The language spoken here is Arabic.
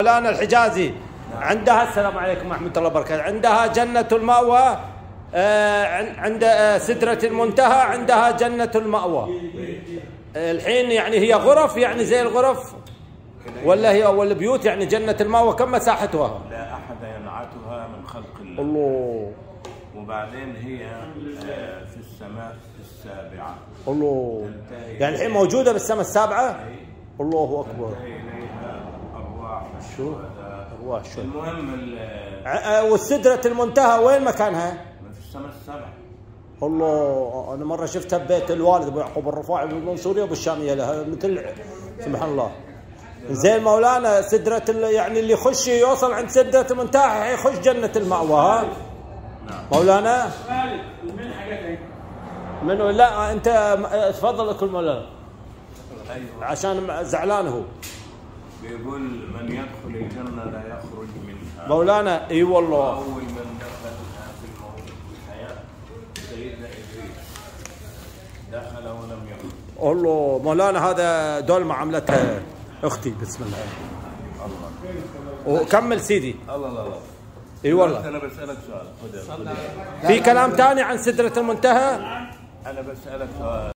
مولانا الحجازي عندها السلام عليكم ورحمة الله وبركاته عندها جنة المأوى آه، عن- عند آه، سدرة المنتهى عندها جنة المأوى. الحين يعني هي غرف يعني زي الغرف ولا هي أول البيوت يعني جنة المأوى كم مساحتها؟ لا أحد ينعتها من خلق الله. الله. وبعدين هي آه، في السماء السابعة. الله. يعني الحين موجودة بالسماء السابعة؟ الله أكبر. الشهداء أرواح الشهداء. المهم والسدرة المنتهى وين مكانها؟ من في السماء السبعة الله أنا مرة شفتها ببيت الوالد أبو يعقوب الرفاعي بالمنصوريه وبالشاميه لها مثل سبحان الله. زين مولانا سدرة ال- يعني اللي يخش يوصل عند سدرة المنتهى يخش جنة المأوى ها؟ مولانا؟ منو؟ لا أنت تفضل كل مولانا. أيوة. عشان زعلان هو. بيقول من يدخل الجنة لا يخرج منها. مولانا إي والله. أول من دخلها في الموت في الحياة سيدنا إدريس دخل ولم يخرج الله. مولانا هذا دول معاملتها أختي بسم الله. وكمل سيدي. الله الله الله. إي والله. أنا بسألك سؤال. في كلام ثاني عن سدرة المنتهى؟ أنا بسألك سؤال.